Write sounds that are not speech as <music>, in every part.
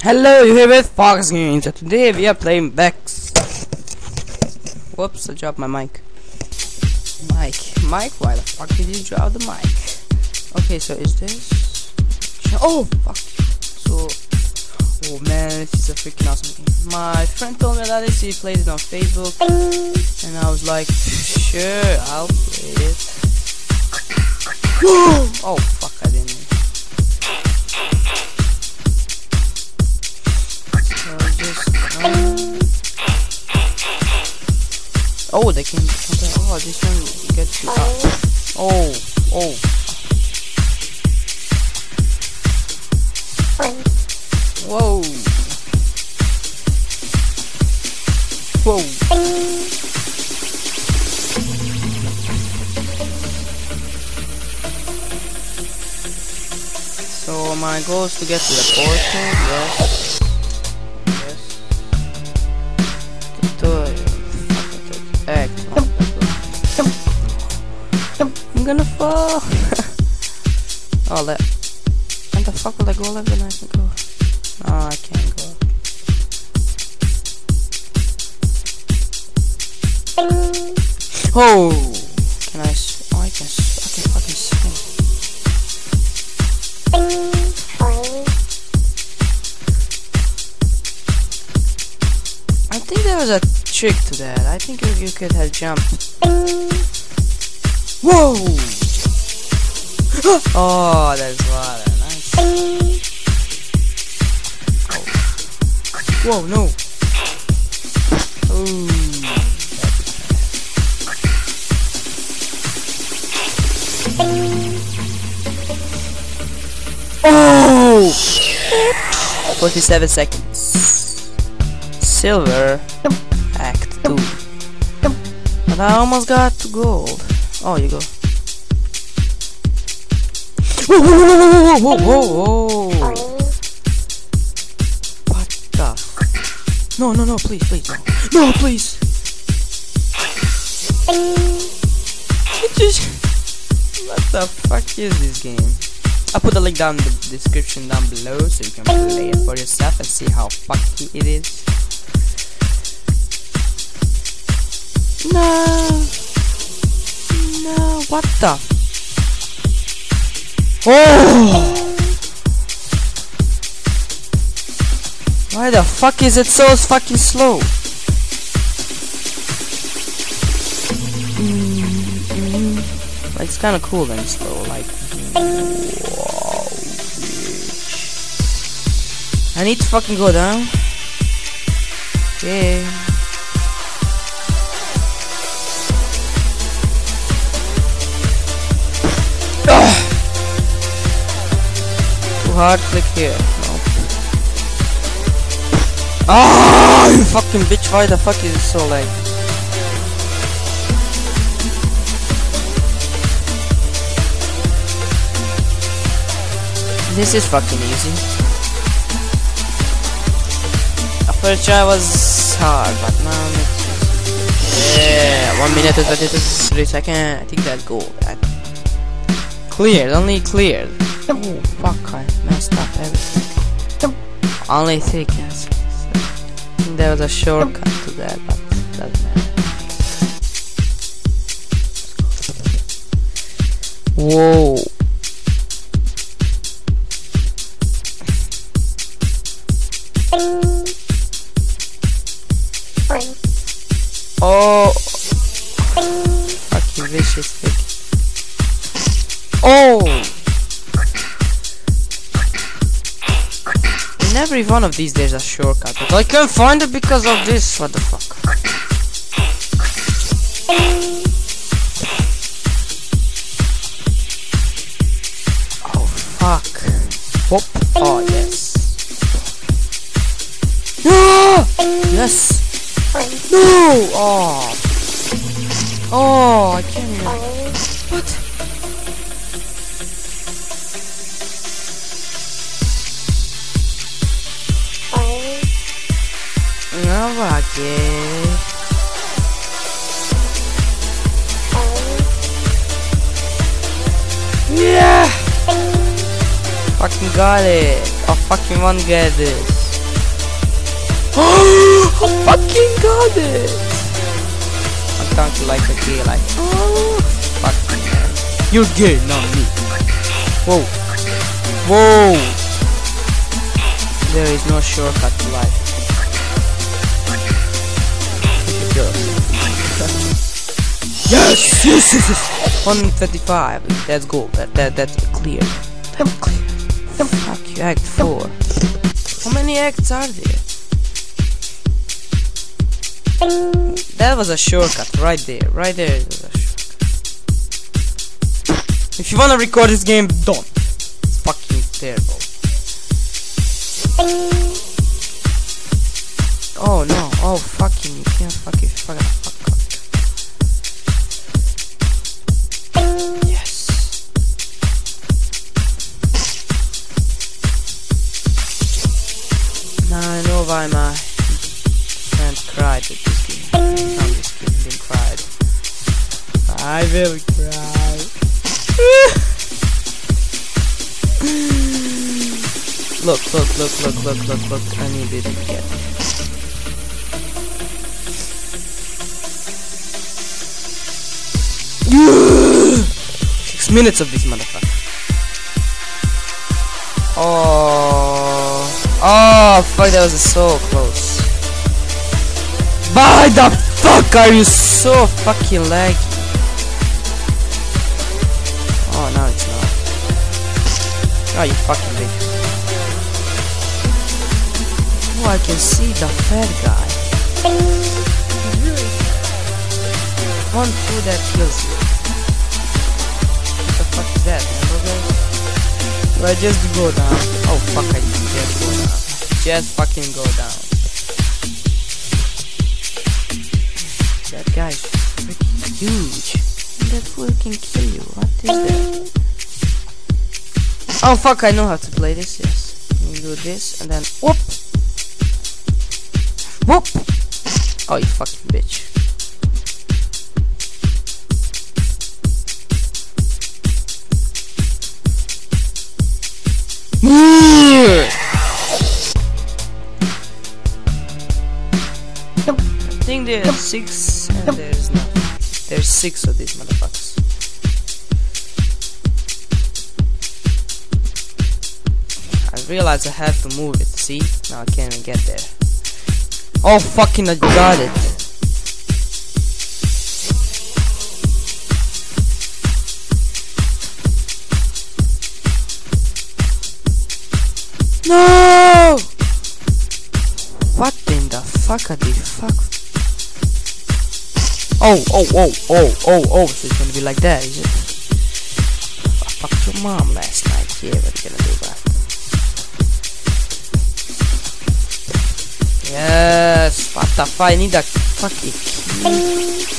Hello, you here with Fox Games. Today we are playing Vex. Whoops, I dropped my mic. Mic, mic. Why the fuck did you drop the mic? Okay, so is this? Oh fuck. So, oh man, this is a freaking awesome game. My friend told me about this. He played it on Facebook, and I was like, sure, I'll play it. <gasps> oh oh, they can. Oh, one you get to. Uh, oh, oh. Whoa. Whoa. So my goal is to get to the portal. Yes. Fall. oh, let. When the fuck will I go left and I can go? No, I can't go. Oh! Can I? Oh, I can. I can fucking swim. I think there was a trick to that. I think you, you could have jumped. Whoa! Oh, that's water. Nice. Whoa, no. Ooh. Oh! 47 seconds. Silver. Act 2. But I almost got gold. Oh, you go. Whoa, whoa, whoa, whoa, whoa, whoa, whoa. What the? No, no, no, please, please, no. No, please. It just. What the fuck is this game? I'll put the link down in the description down below so you can play it for yourself and see how fucky it is. No. No, what the? Oh! Why the fuck is it so fucking slow? Like, it's kind of cool then slow, like. I need to fucking go down. Yeah. Hard, click here. No. Ah, you fucking bitch! Why the fuck is it so late? This is fucking easy. A first try was hard, but now it's yeah. One minute and twenty-three seconds. I think that's gold. Cleared, only cleared. Oh fuck! I messed up everything. Only three cancels. There was a shortcut to that, but doesn't matter. Whoa. Oh. Fucking vicious every one of these there's a shortcut, but I can't find it because of this. What the fuck? Oh fuck. Whoop. Oh yes. Ah! Yes. No! Oh. Oh, I can't even. What? No, Rocket. Yeah! Fucking got it. I fucking want to get this. <gasps> I fucking got it! I'm talking like a gay, like, oh, fucking man. You're gay, not me. Whoa. Whoa! There is no shortcut to life. Yes, yes, yes, yes. 135. That's gold. That that that's clear. I'm clear. Fuck you, Act 4. How many acts are there? That was a shortcut right there. Right there was a shortcut. If you wanna record this game, don't. It's fucking terrible. Oh no, oh fucking I will cry. look, look, look, look, look, look, look, and you didn't get. Six minutes of this motherfucker. Oh, oh, fuck! That was so close. Why the fuck are you so fucking laggy? Oh, you fucking bitch. Oh, I can see the fat guy. One food that kills you. What the fuck is that, hamburger? Well, just go down. Oh fuck, I did just go down. Just fucking go down. That guy's freaking huge. That fool can kill you. What is that? Oh fuck, I know how to play this, yes. You do this and then whoop! Whoop! Oh you fucking bitch. I think there's six and there's not. There's six of these motherfuckers. Realize I have to move it, see? Now I can't even get there. Oh fucking I got it. No! What in the fuck are the fuck? Oh, oh, oh, oh, oh, oh, so it's gonna be like that, is it? I fucked your mom last night, yeah, what are you gonna do about Yes, what the fuck, I need a fucking key.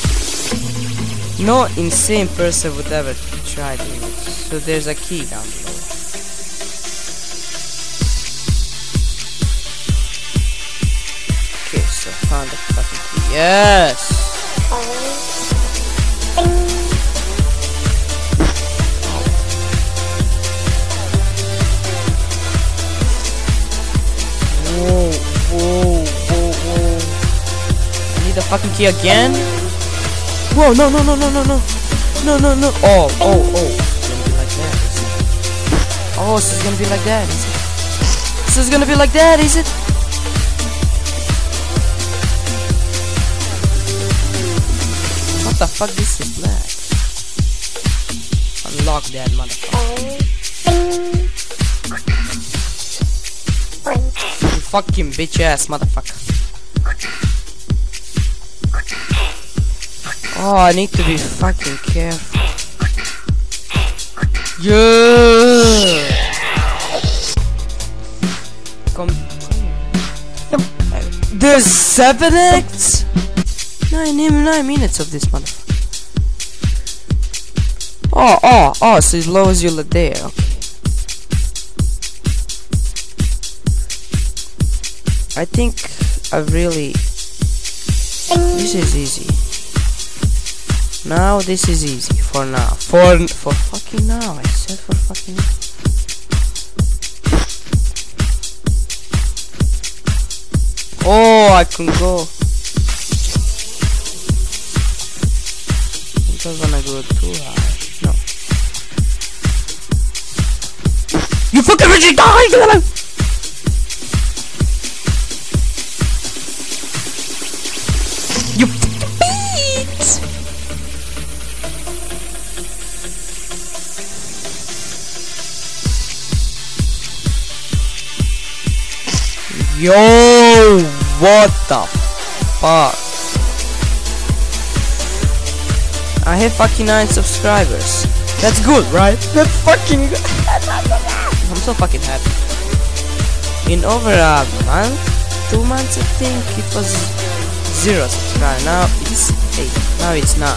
No insane person would ever try it. So there's a key down below. Okay, so found the fucking key. Yes! The fucking key again? Whoa, no, no, no, no, no, no. No, no, no. Oh, oh, oh. It's gonna be like that, is it? Oh, so it's gonna be like that, is it? So it's gonna be like that, is it? What the fuck, this is black. Unlock that motherfucker. You fucking bitch ass motherfucker. Oh, I need to be fucking careful. Yeah. Come. There's seven acts. Nine, nine minutes of this motherfucker. Oh, oh, oh! So as low as you there. Okay. I think I really. This is easy. Now this is easy for now. For for fucking now. I said for fucking now. Oh I can go. I don't wanna go too high. No. You fucking Richie die! Yo, what the fuck? I have fucking 9 subscribers. That's good, right? <laughs> That's fucking good. <laughs> I'm so fucking happy. In over a month, two months I think, it was zero subscribers. Now it's 8. Now it's 9.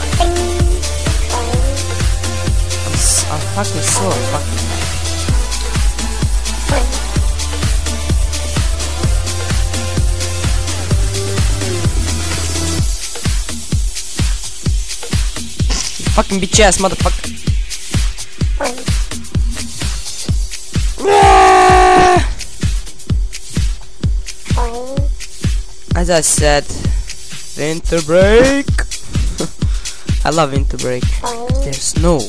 I'm, I'm fucking so fucking happy. Fucking bitch ass motherfucker. Ah! As I said, winter break. <laughs> I love winter break. There's snow.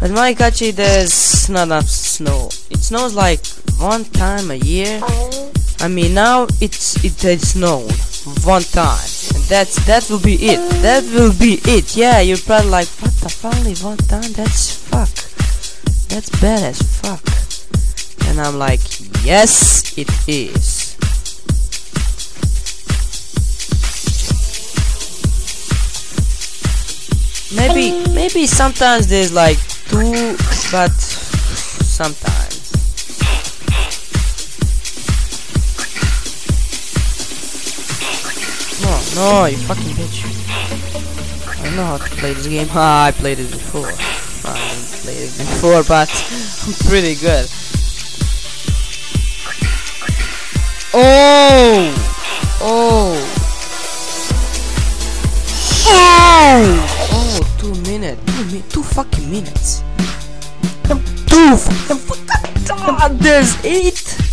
But my country there's not enough snow. It snows like one time a year. I mean now it's it has snowed one time. That's that will be it. That will be it. Yeah, you're probably like what the fuck only one time? That's fuck. That's bad as fuck. And I'm like, yes it is. Maybe maybe sometimes there's like two but sometimes. No, you fucking bitch. I don't know how to play this game. Ah, I played it before. I played it before, but <laughs> I'm pretty good. Oh! Oh! Oh! Oh, two minutes. Two, mi two fucking minutes. Two fucking fucking There's eight!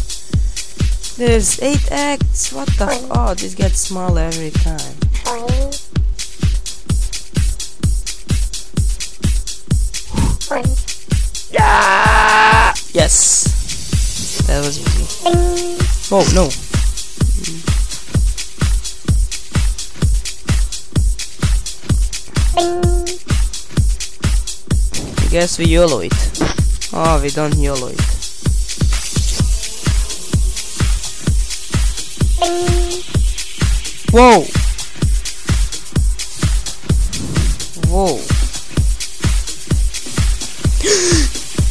There's eight acts. What the? F oh, this gets smaller every time. Yeah! Yes. That was easy. Oh no. I guess we YOLO it. Oh, we don't YOLO it. Whoa! Whoa. <gasps>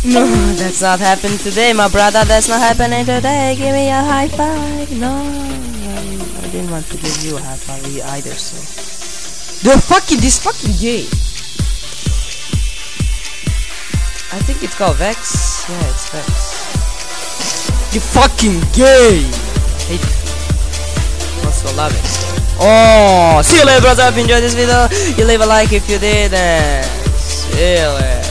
no, that's not happening today, my brother. That's not happening today. Give me a high five. No, I, didn't want to give you a high five either, so. They're fucking, this fucking gay. I think it's called Vex. Yeah, it's Vex. You fucking gay! I love it. Oh, see you later, brothers. If you enjoyed this video, you leave a like if you did, and see you later.